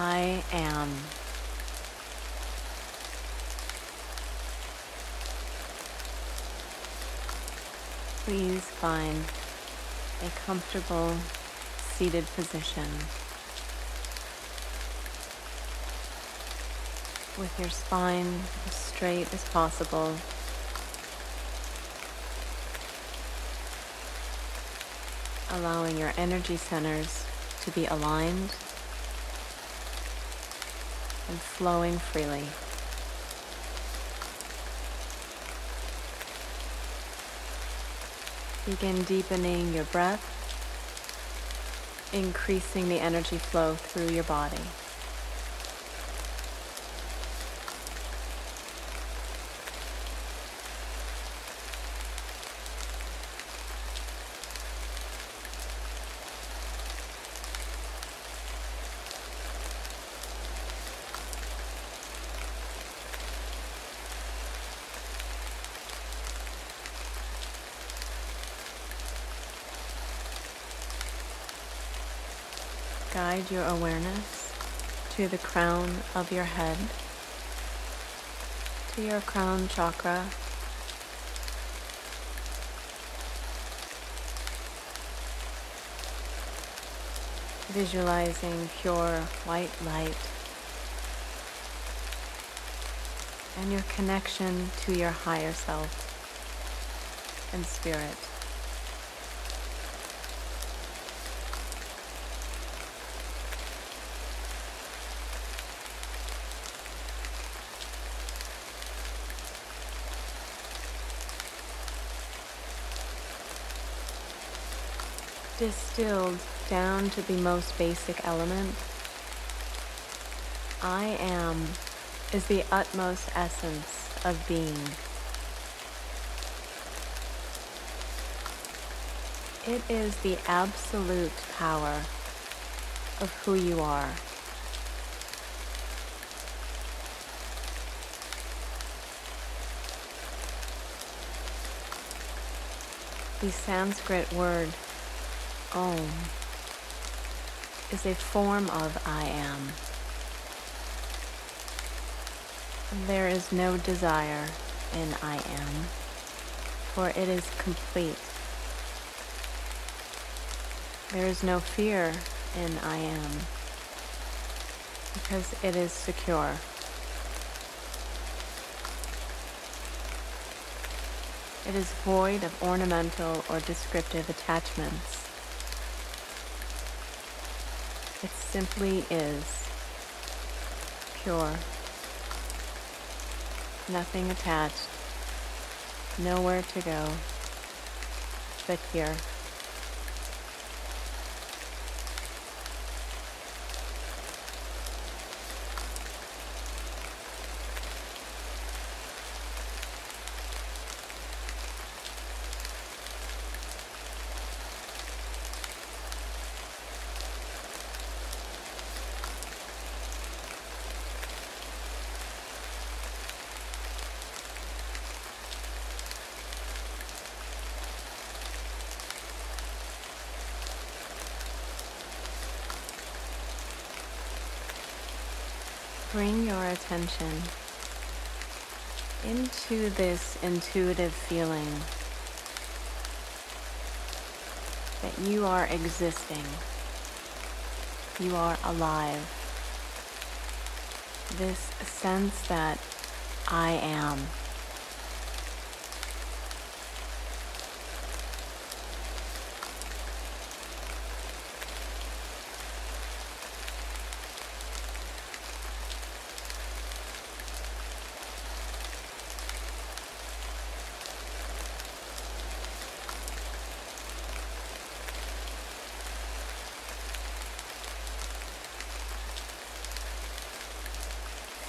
I am. Please find a comfortable seated position with your spine as straight as possible. Allowing your energy centers to be aligned and flowing freely. Begin deepening your breath, increasing the energy flow through your body. Guide your awareness to the crown of your head, to your crown chakra. Visualizing pure white light and your connection to your higher self and spirit. Distilled down to the most basic element, I am is the utmost essence of being. It is the absolute power of who you are. The Sanskrit word Om is a form of I am. There is no desire in I am, for it is complete. There is no fear in I am, because it is secure. It is void of ornamental or descriptive attachments. It simply is pure, nothing attached, nowhere to go but here. Bring your attention into this intuitive feeling that you are existing, you are alive. This sense that I am.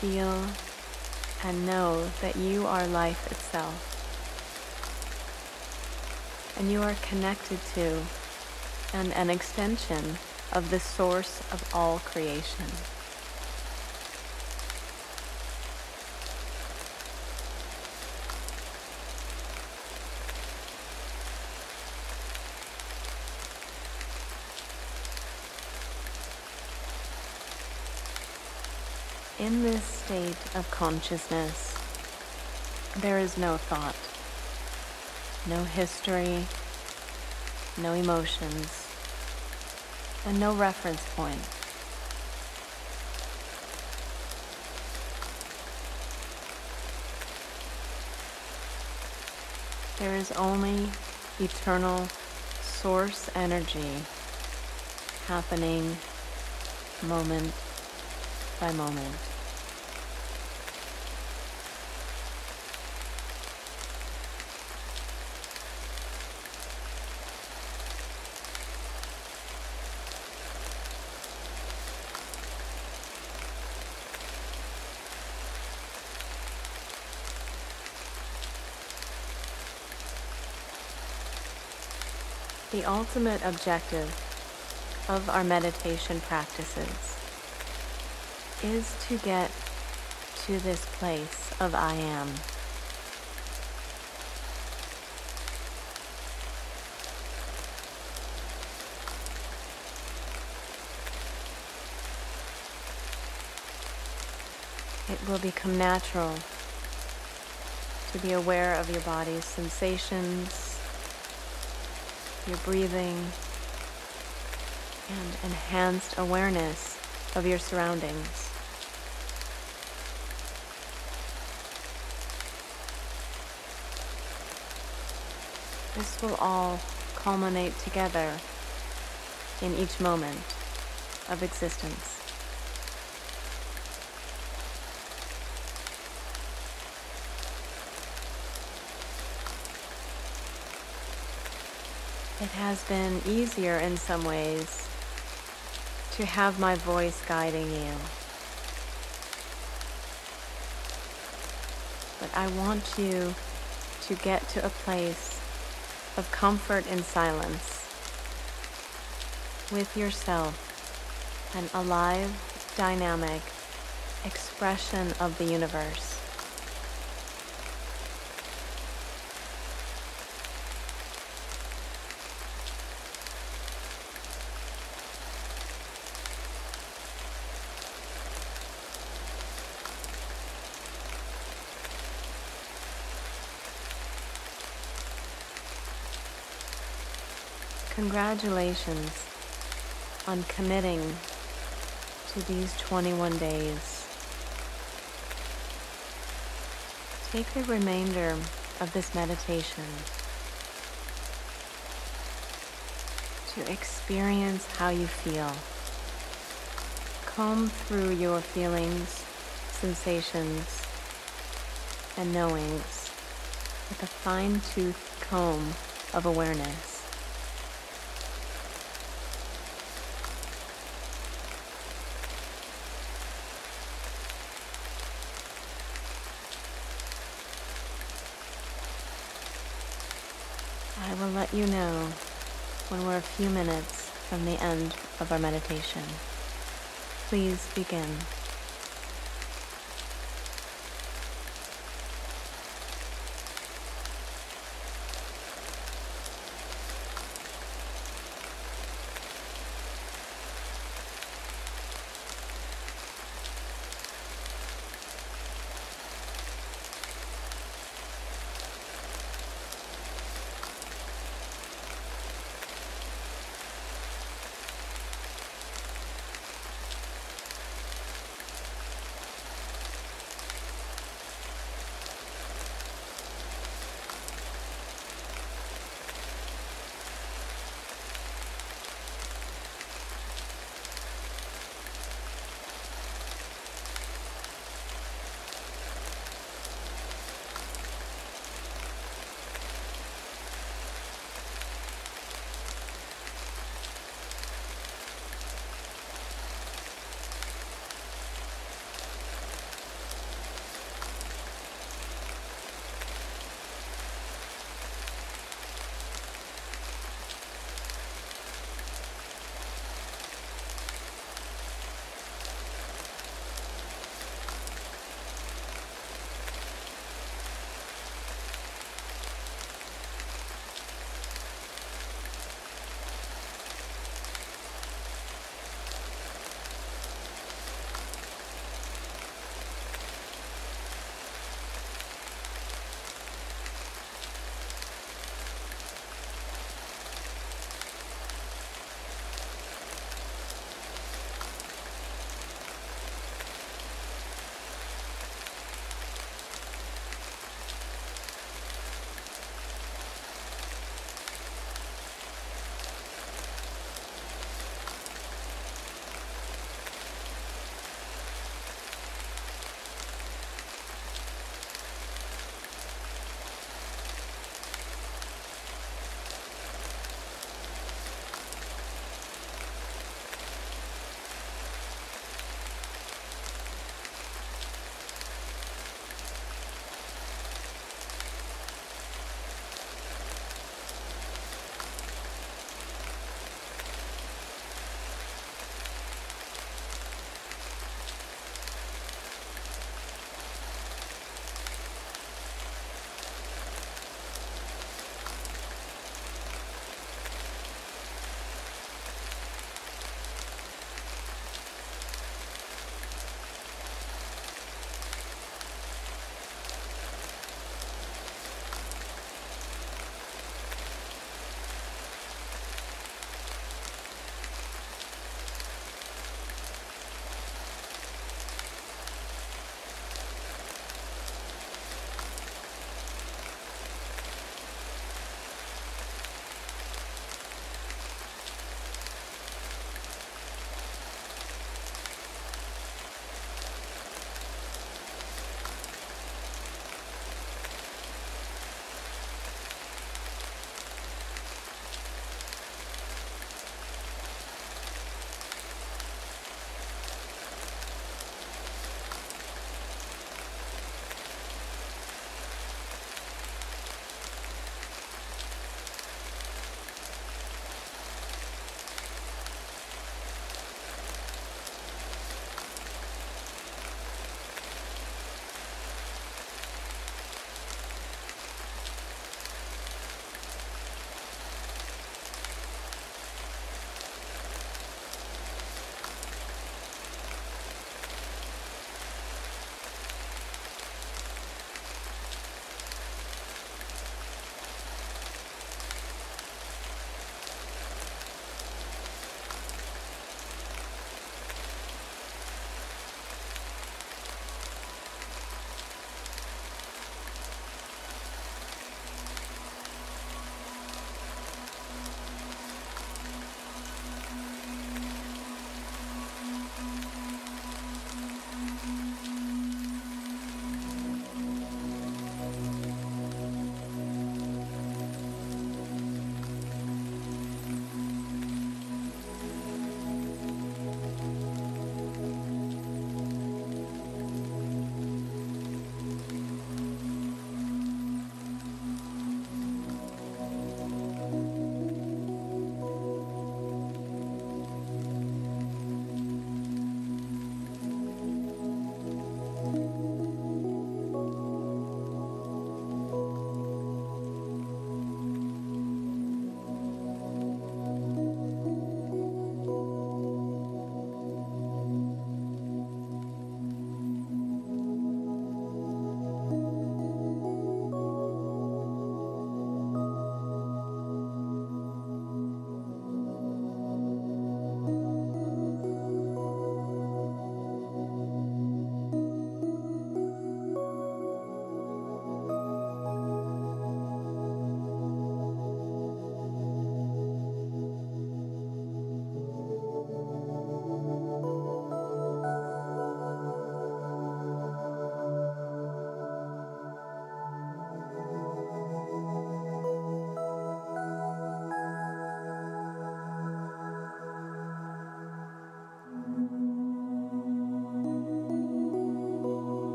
Feel and know that you are life itself. And you are connected to and an extension of the source of all creation. In this state of consciousness, there is no thought, no history, no emotions, and no reference point. There is only eternal source energy happening moment by moment. The ultimate objective of our meditation practices is to get to this place of I am. It will become natural to be aware of your body's sensations, your breathing, and enhanced awareness of your surroundings. This will all culminate together in each moment of existence. It has been easier in some ways to have my voice guiding you. But I want you to get to a place of comfort in silence with yourself, an alive, dynamic expression of the universe. Congratulations on committing to these 21 days. Take the remainder of this meditation to experience how you feel. Comb through your feelings, sensations, and knowings with a fine-tooth comb of awareness. I will let you know when we're a few minutes from the end of our meditation. Please begin.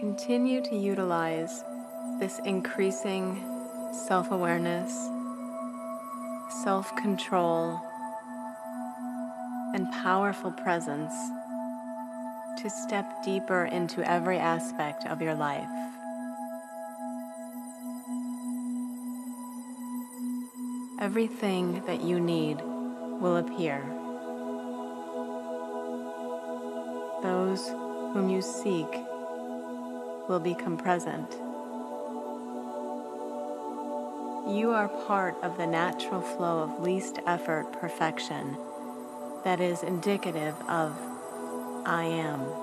Continue to utilize this increasing self awareness, self control, and powerful presence to step deeper into every aspect of your life. Everything that you need will appear. Those whom you seek will become present. You are part of the natural flow of least effort perfection that is indicative of I am.